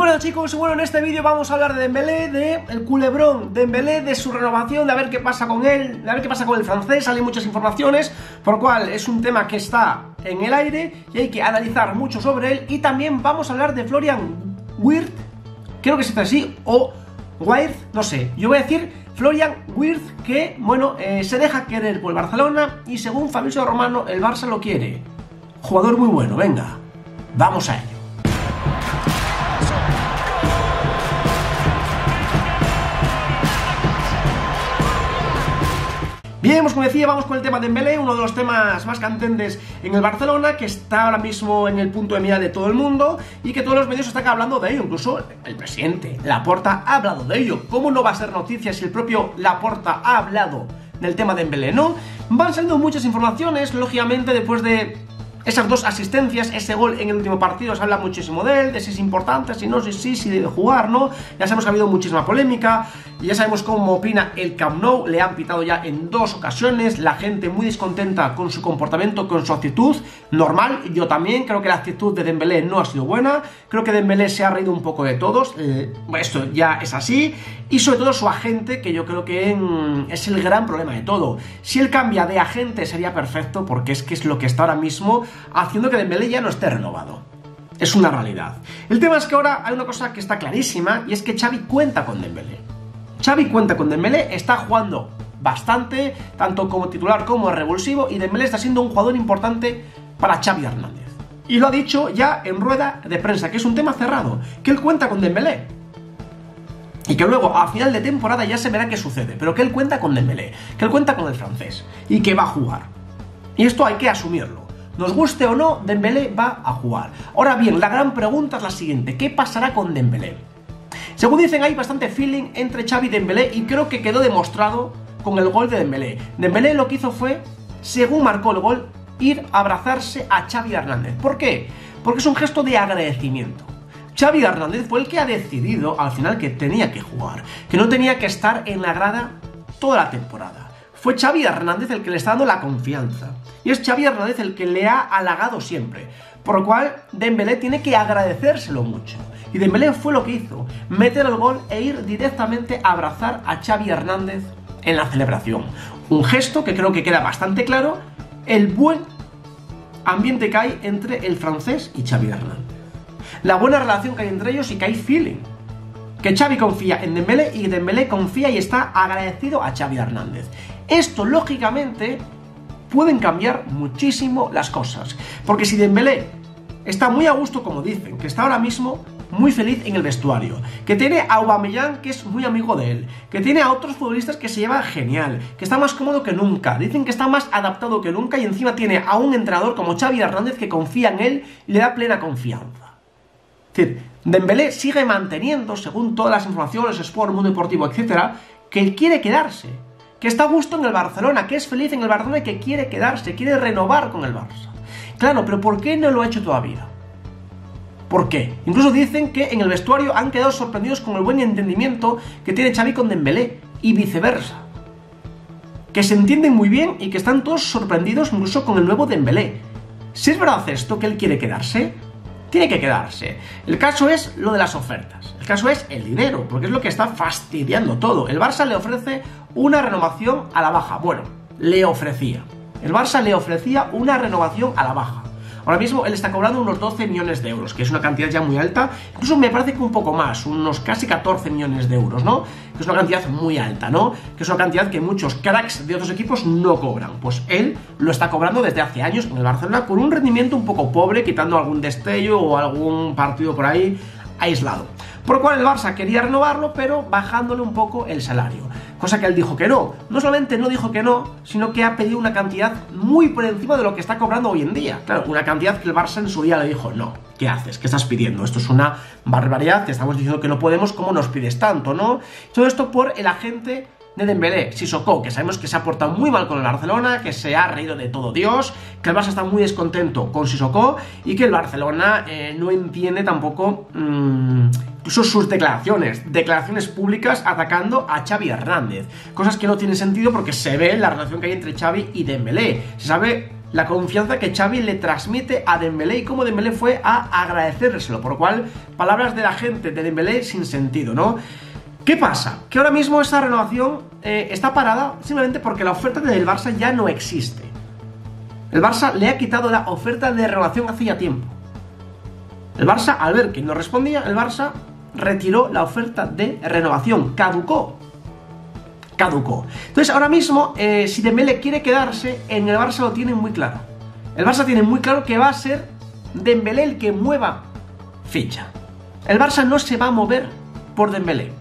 buenas chicos, bueno, en este vídeo vamos a hablar de Dembélé, de el culebrón de Dembélé, de su renovación, de a ver qué pasa con él, de a ver qué pasa con el francés, salen muchas informaciones, por lo cual es un tema que está en el aire y hay que analizar mucho sobre él, y también vamos a hablar de Florian Wirth, creo que se dice así, o Wirth, no sé, yo voy a decir Florian Wirth, que, bueno, eh, se deja querer por el Barcelona, y según Fabrizio Romano, el Barça lo quiere. Jugador muy bueno, venga, vamos a ello. Bien, pues como decía, vamos con el tema de Dembélé, uno de los temas más candentes en el Barcelona, que está ahora mismo en el punto de mira de todo el mundo y que todos los medios están hablando de ello, incluso el presidente Laporta ha hablado de ello. ¿Cómo no va a ser noticia si el propio Laporta ha hablado del tema de Dembélé, no? Van saliendo muchas informaciones, lógicamente, después de esas dos asistencias, ese gol en el último partido, se habla muchísimo de él, de si es importante, si no, si sí, si debe jugar, ¿no? Ya sabemos que ha habido muchísima polémica, y ya sabemos cómo opina el Camp Nou, le han pitado ya en dos ocasiones, la gente muy descontenta con su comportamiento, con su actitud, normal, yo también, creo que la actitud de Dembélé no ha sido buena, creo que Dembélé se ha reído un poco de todos, eh, esto ya es así, y sobre todo su agente, que yo creo que es el gran problema de todo. Si él cambia de agente sería perfecto, porque es que es lo que está ahora mismo haciendo que Dembélé ya no esté renovado. Es una realidad. El tema es que ahora hay una cosa que está clarísima y es que Xavi cuenta con Dembélé. Xavi cuenta con Dembélé, está jugando bastante, tanto como titular como revulsivo y Dembélé está siendo un jugador importante para Xavi Hernández. Y lo ha dicho ya en rueda de prensa, que es un tema cerrado, que él cuenta con Dembélé. Y que luego, a final de temporada, ya se verá qué sucede. Pero que él cuenta con Dembélé, que él cuenta con el francés y que va a jugar. Y esto hay que asumirlo. Nos guste o no, Dembélé va a jugar. Ahora bien, la gran pregunta es la siguiente, ¿qué pasará con Dembélé? Según dicen, hay bastante feeling entre Xavi y Dembélé y creo que quedó demostrado con el gol de Dembélé. Dembélé lo que hizo fue, según marcó el gol, ir a abrazarse a Xavi Hernández. ¿Por qué? Porque es un gesto de agradecimiento. Xavi Hernández fue el que ha decidido al final que tenía que jugar, que no tenía que estar en la grada toda la temporada. Fue Xavi Hernández el que le está dando la confianza. Y es Xavi Hernández el que le ha halagado siempre. Por lo cual, Dembélé tiene que agradecérselo mucho. Y Dembélé fue lo que hizo, meter el gol e ir directamente a abrazar a Xavi Hernández en la celebración. Un gesto que creo que queda bastante claro, el buen ambiente que hay entre el francés y Xavi Hernández. La buena relación que hay entre ellos y que hay feeling que Xavi confía en Dembélé y Dembélé confía y está agradecido a Xavi Hernández. Esto, lógicamente, pueden cambiar muchísimo las cosas. Porque si Dembélé está muy a gusto, como dicen, que está ahora mismo muy feliz en el vestuario, que tiene a Aubameyang que es muy amigo de él, que tiene a otros futbolistas que se lleva genial, que está más cómodo que nunca, dicen que está más adaptado que nunca y encima tiene a un entrenador como Xavi Hernández que confía en él y le da plena confianza. Es decir, Dembélé sigue manteniendo, según todas las informaciones, Sport, Mundo Deportivo, etcétera, que él quiere quedarse, que está a gusto en el Barcelona, que es feliz en el Barcelona y que quiere quedarse, quiere renovar con el Barça. Claro, pero ¿por qué no lo ha hecho todavía? ¿Por qué? Incluso dicen que en el vestuario han quedado sorprendidos con el buen entendimiento que tiene Xavi con Dembélé y viceversa. Que se entienden muy bien y que están todos sorprendidos incluso con el nuevo Dembélé. Si es verdad esto, que él quiere quedarse, tiene que quedarse. El caso es lo de las ofertas. El caso es el dinero, porque es lo que está fastidiando todo. El Barça le ofrece una renovación a la baja. Bueno, le ofrecía. El Barça le ofrecía una renovación a la baja. Ahora mismo él está cobrando unos 12 millones de euros, que es una cantidad ya muy alta. Incluso me parece que un poco más, unos casi 14 millones de euros, ¿no? Que es una cantidad muy alta, ¿no? Que es una cantidad que muchos cracks de otros equipos no cobran. Pues él lo está cobrando desde hace años en el Barcelona con un rendimiento un poco pobre, quitando algún destello o algún partido por ahí aislado. Por lo cual el Barça quería renovarlo, pero bajándole un poco el salario. Cosa que él dijo que no. No solamente no dijo que no, sino que ha pedido una cantidad muy por encima de lo que está cobrando hoy en día. Claro, una cantidad que el Barça en su día le dijo, no, ¿qué haces? ¿Qué estás pidiendo? Esto es una barbaridad, te estamos diciendo que no podemos, ¿cómo nos pides tanto, no? Todo esto por el agente de Dembélé, Sissoko, que sabemos que se ha portado muy mal con el Barcelona, que se ha reído de todo Dios, que el Barça está muy descontento con Sissoko y que el Barcelona eh, no entiende tampoco mmm, incluso sus declaraciones, declaraciones públicas atacando a Xavi Hernández, cosas que no tienen sentido porque se ve la relación que hay entre Xavi y Dembélé, se sabe la confianza que Xavi le transmite a Dembélé y cómo Dembélé fue a agradecérselo, por lo cual palabras de la gente de Dembélé sin sentido, ¿no? ¿Qué pasa? Que ahora mismo esa renovación eh, está parada simplemente porque la oferta del Barça ya no existe. El Barça le ha quitado la oferta de renovación hace ya tiempo. El Barça, al ver que no respondía, el Barça retiró la oferta de renovación, caducó. Caducó. Entonces, ahora mismo, eh, si Dembélé quiere quedarse, en el Barça lo tiene muy claro. El Barça tiene muy claro que va a ser Dembélé el que mueva ficha. El Barça no se va a mover por Dembélé.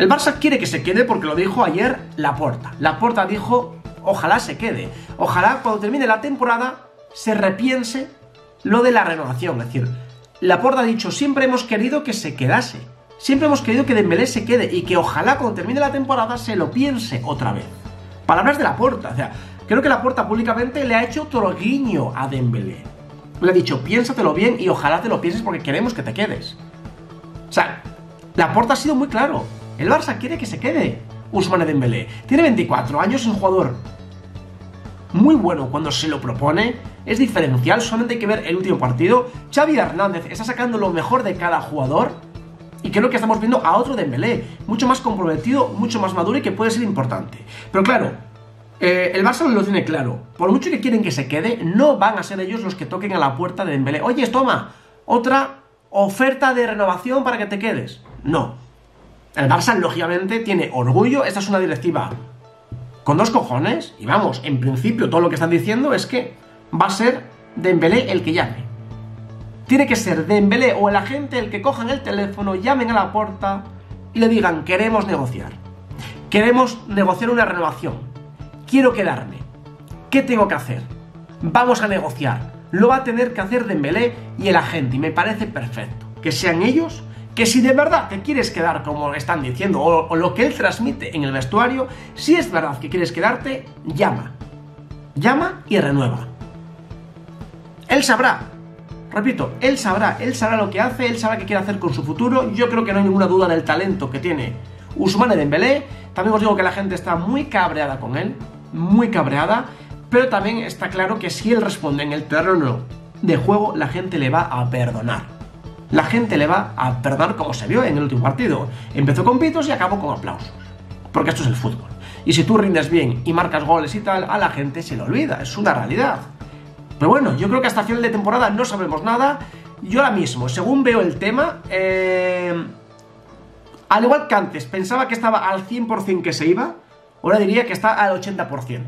El Barça quiere que se quede porque lo dijo ayer Laporta. Laporta dijo, ojalá se quede. Ojalá cuando termine la temporada se repiense lo de la renovación. Es decir, Laporta ha dicho, siempre hemos querido que se quedase. Siempre hemos querido que Dembélé se quede y que ojalá cuando termine la temporada se lo piense otra vez. Palabras de Laporta. O sea, creo que Laporta públicamente le ha hecho otro guiño a Dembélé. Le ha dicho, piénsatelo bien y ojalá te lo pienses porque queremos que te quedes. O sea, Laporta ha sido muy claro. El Barça quiere que se quede Usmane Dembélé. Tiene 24 años, es un jugador muy bueno cuando se lo propone, es diferencial, solamente hay que ver el último partido. Xavi Hernández está sacando lo mejor de cada jugador y creo que estamos viendo a otro Dembélé, mucho más comprometido, mucho más maduro y que puede ser importante. Pero claro, eh, el Barça lo tiene claro. Por mucho que quieren que se quede, no van a ser ellos los que toquen a la puerta de Dembélé. Oye, toma, otra oferta de renovación para que te quedes. No. El Barça, lógicamente, tiene orgullo. Esta es una directiva con dos cojones. Y vamos, en principio, todo lo que están diciendo es que va a ser Dembélé el que llame. Tiene que ser Dembélé o el agente el que cojan el teléfono, llamen a la puerta y le digan: Queremos negociar. Queremos negociar una renovación. Quiero quedarme. ¿Qué tengo que hacer? Vamos a negociar. Lo va a tener que hacer Dembélé y el agente. Y me parece perfecto. Que sean ellos que si de verdad te quieres quedar como están diciendo o, lo que él transmite en el vestuario, si es verdad que quieres quedarte, llama. Llama y renueva. Él sabrá. Repito, él sabrá, él sabrá lo que hace, él sabrá qué quiere hacer con su futuro. Yo creo que no hay ninguna duda del talento que tiene Usmane Dembélé. También os digo que la gente está muy cabreada con él, muy cabreada, pero también está claro que si él responde en el terreno de juego, la gente le va a perdonar la gente le va a perdonar como se vio en el último partido. Empezó con pitos y acabó con aplausos. Porque esto es el fútbol. Y si tú rindes bien y marcas goles y tal, a la gente se le olvida. Es una realidad. Pero bueno, yo creo que hasta final de temporada no sabemos nada. Yo ahora mismo, según veo el tema, eh, al igual que antes pensaba que estaba al 100% que se iba, ahora diría que está al 80%.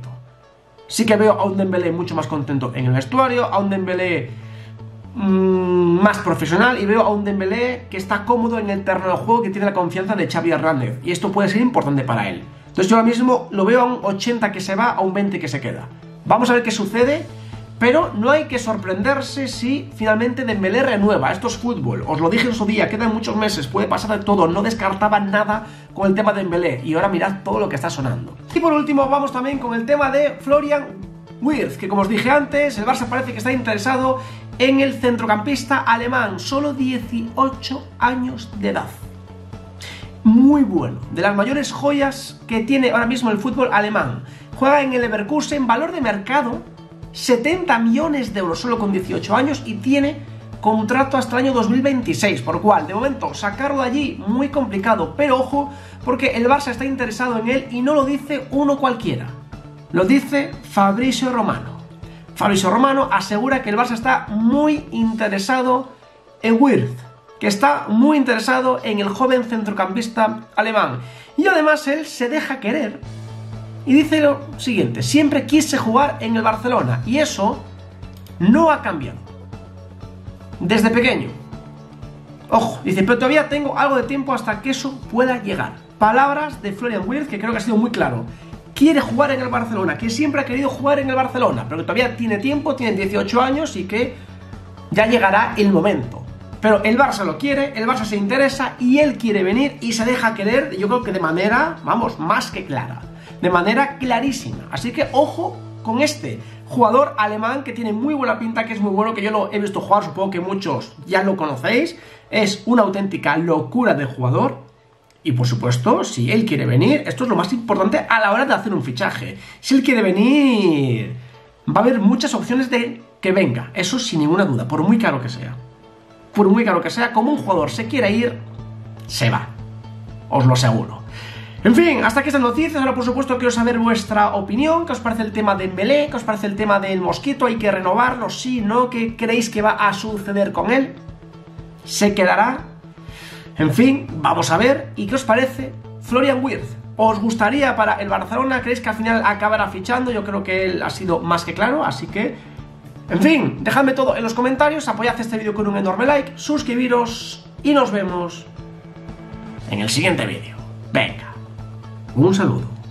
Sí que veo a un Dembélé mucho más contento en el vestuario, a un Dembélé más profesional y veo a un Dembélé que está cómodo en el terreno de juego, que tiene la confianza de Xavi Hernández y esto puede ser importante para él. Entonces yo ahora mismo lo veo a un 80 que se va, a un 20 que se queda. Vamos a ver qué sucede, pero no hay que sorprenderse si finalmente Dembélé renueva. Esto es fútbol, os lo dije en su día, quedan muchos meses, puede pasar de todo, no descartaba nada con el tema de Dembélé y ahora mirad todo lo que está sonando. Y por último vamos también con el tema de Florian Wirth, que como os dije antes, el Barça parece que está interesado en el centrocampista alemán, solo 18 años de edad. Muy bueno, de las mayores joyas que tiene ahora mismo el fútbol alemán. Juega en el Leverkusen, valor de mercado 70 millones de euros solo con 18 años y tiene contrato hasta el año 2026, por cual de momento sacarlo de allí muy complicado, pero ojo porque el Barça está interesado en él y no lo dice uno cualquiera, lo dice Fabricio Romano. Fabrizio Romano asegura que el Barça está muy interesado en Wirth, que está muy interesado en el joven centrocampista alemán. Y además él se deja querer y dice lo siguiente, siempre quise jugar en el Barcelona y eso no ha cambiado. Desde pequeño. Ojo, dice, pero todavía tengo algo de tiempo hasta que eso pueda llegar. Palabras de Florian Wirth que creo que ha sido muy claro quiere jugar en el Barcelona, que siempre ha querido jugar en el Barcelona, pero que todavía tiene tiempo, tiene 18 años y que ya llegará el momento. Pero el Barça lo quiere, el Barça se interesa y él quiere venir y se deja querer, yo creo que de manera, vamos, más que clara, de manera clarísima. Así que ojo con este jugador alemán que tiene muy buena pinta, que es muy bueno, que yo lo he visto jugar, supongo que muchos ya lo conocéis. Es una auténtica locura de jugador y por supuesto, si él quiere venir, esto es lo más importante a la hora de hacer un fichaje. Si él quiere venir, va a haber muchas opciones de que venga, eso sin ninguna duda, por muy caro que sea. Por muy caro que sea, como un jugador se quiera ir, se va. Os lo aseguro. En fin, hasta aquí estas noticias. Ahora, por supuesto, quiero saber vuestra opinión. ¿Qué os parece el tema de Mbele? ¿Qué os parece el tema del mosquito? ¿Hay que renovarlo? ¿Sí? ¿No? ¿Qué creéis que va a suceder con él? ¿Se quedará? En fin, vamos a ver. ¿Y qué os parece Florian Wirth? ¿Os gustaría para el Barcelona? ¿Creéis que al final acabará fichando? Yo creo que él ha sido más que claro, así que... En fin, dejadme todo en los comentarios, apoyad este vídeo con un enorme like, suscribiros y nos vemos en el siguiente vídeo. Venga, un saludo.